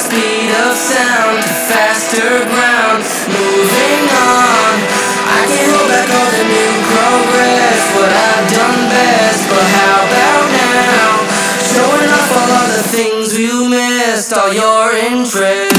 speed of sound to faster ground. Moving on, I can't hold back all the new progress. What I've done best, but how about now? Showing off all of the things you missed, all your interest.